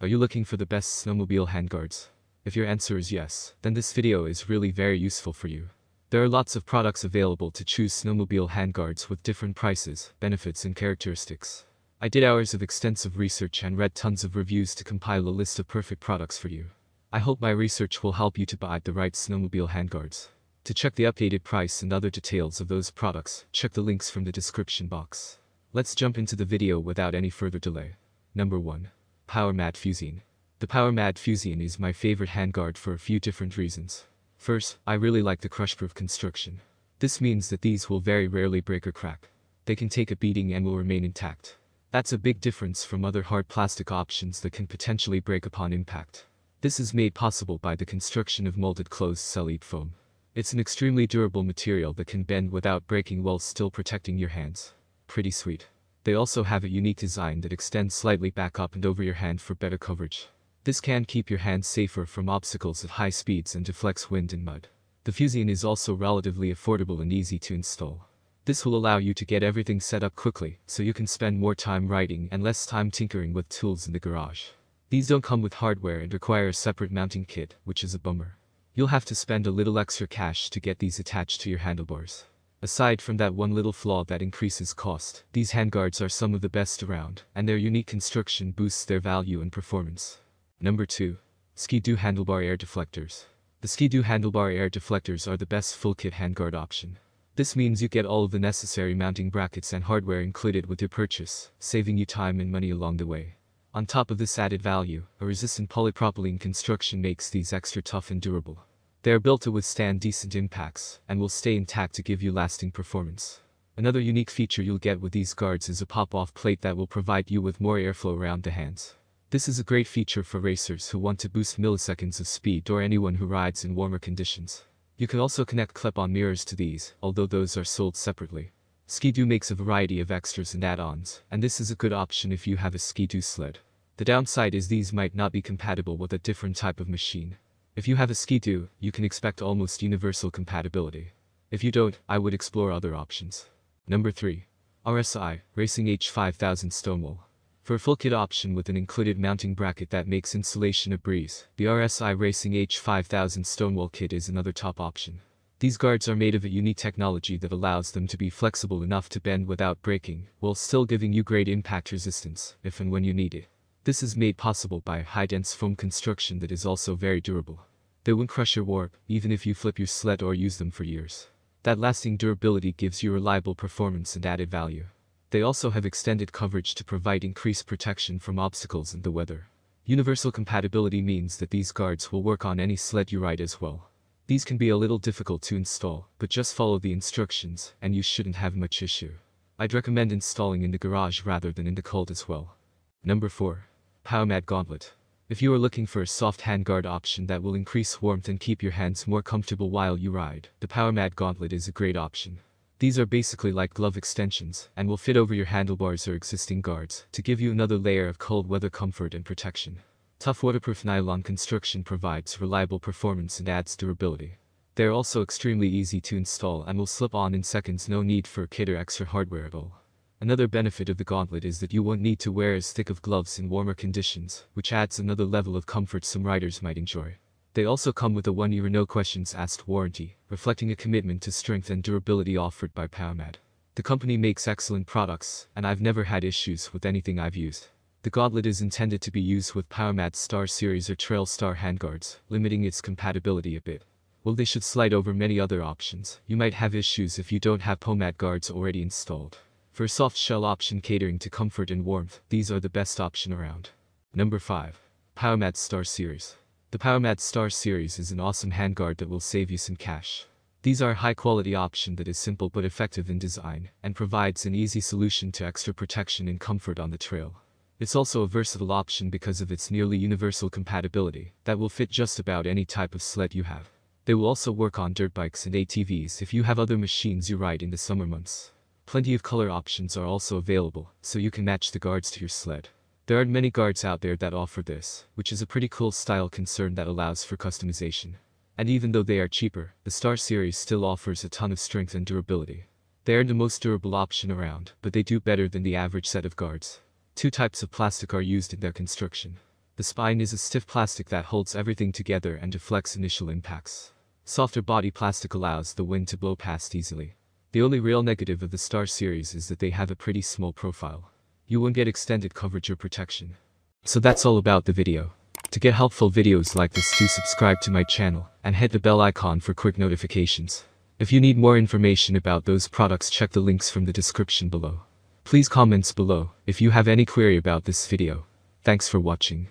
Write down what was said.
Are you looking for the best snowmobile handguards? If your answer is yes, then this video is really very useful for you. There are lots of products available to choose snowmobile handguards with different prices, benefits and characteristics. I did hours of extensive research and read tons of reviews to compile a list of perfect products for you. I hope my research will help you to buy the right snowmobile handguards. To check the updated price and other details of those products, check the links from the description box. Let's jump into the video without any further delay. Number 1. PowerMadd Fuzion. The PowerMadd Fuzion is my favorite handguard for a few different reasons. First, I really like the crushproof construction. This means that these will very rarely break or crack. They can take a beating and will remain intact. That's a big difference from other hard plastic options that can potentially break upon impact. This is made possible by the construction of molded closed cell EAT foam. It's an extremely durable material that can bend without breaking while still protecting your hands. Pretty sweet. They also have a unique design that extends slightly back up and over your hand for better coverage. This can keep your hands safer from obstacles at high speeds and deflects wind and mud. The Fuzion is also relatively affordable and easy to install. This will allow you to get everything set up quickly, so you can spend more time writing and less time tinkering with tools in the garage. These don't come with hardware and require a separate mounting kit, which is a bummer. You'll have to spend a little extra cash to get these attached to your handlebars. Aside from that one little flaw that increases cost, these handguards are some of the best around, and their unique construction boosts their value and performance. Number 2. Ski-Doo Handlebar Air Deflectors. The Ski-Doo Handlebar Air Deflectors are the best full kit handguard option. This means you get all of the necessary mounting brackets and hardware included with your purchase, saving you time and money along the way. On top of this added value, a resistant polypropylene construction makes these extra tough and durable. They are built to withstand decent impacts, and will stay intact to give you lasting performance. Another unique feature you'll get with these guards is a pop-off plate that will provide you with more airflow around the hands. This is a great feature for racers who want to boost milliseconds of speed or anyone who rides in warmer conditions. You can also connect clip-on mirrors to these, although those are sold separately. Ski-Doo makes a variety of extras and add-ons, and this is a good option if you have a Ski-Doo sled. The downside is these might not be compatible with a different type of machine. If you have a Ski-Doo, you can expect almost universal compatibility. If you don't, I would explore other options. Number 3. RSI, Racing H5000 Stonewall. For a full kit option with an included mounting bracket that makes installation a breeze, the RSI Racing H5000 Stonewall kit is another top option. These guards are made of a unique technology that allows them to be flexible enough to bend without breaking, while still giving you great impact resistance, if and when you need it. This is made possible by high-dense foam construction that is also very durable. They won't crush or warp, even if you flip your sled or use them for years. That lasting durability gives you reliable performance and added value. They also have extended coverage to provide increased protection from obstacles and the weather. Universal compatibility means that these guards will work on any sled you ride as well. These can be a little difficult to install, but just follow the instructions and you shouldn't have much issue. I'd recommend installing in the garage rather than in the cold as well. Number 4. PowerMadd Gauntlet. If you are looking for a soft handguard option that will increase warmth and keep your hands more comfortable while you ride, the PowerMadd Gauntlet is a great option. These are basically like glove extensions and will fit over your handlebars or existing guards to give you another layer of cold weather comfort and protection. Tough waterproof nylon construction provides reliable performance and adds durability. They are also extremely easy to install and will slip on in seconds no need for kit or extra hardware at all. Another benefit of the gauntlet is that you won't need to wear as thick of gloves in warmer conditions, which adds another level of comfort some riders might enjoy. They also come with a one-year no questions asked warranty, reflecting a commitment to strength and durability offered by PowerMadd. The company makes excellent products, and I've never had issues with anything I've used. The gauntlet is intended to be used with PowerMadd's Star Series or Trail Star handguards, limiting its compatibility a bit. While they should slide over many other options, you might have issues if you don't have PowerMadd guards already installed. For soft shell option catering to comfort and warmth, these are the best option around. Number 5. PowerMadd Star Series. The PowerMadd Star series is an awesome handguard that will save you some cash. These are a high-quality option that is simple but effective in design, and provides an easy solution to extra protection and comfort on the trail. It's also a versatile option because of its nearly universal compatibility, that will fit just about any type of sled you have. They will also work on dirt bikes and ATVs if you have other machines you ride in the summer months. Plenty of color options are also available, so you can match the guards to your sled. There aren't many guards out there that offer this, which is a pretty cool style concern that allows for customization. And even though they are cheaper, the Star series still offers a ton of strength and durability. They aren't the most durable option around, but they do better than the average set of guards. Two types of plastic are used in their construction. The spine is a stiff plastic that holds everything together and deflects initial impacts. Softer body plastic allows the wind to blow past easily. The only real negative of the Star series is that they have a pretty small profile. You won't get extended coverage or protection. So that's all about the video. To get helpful videos like this do subscribe to my channel and hit the bell icon for quick notifications. If you need more information about those products check the links from the description below. Please comments below if you have any query about this video. Thanks for watching.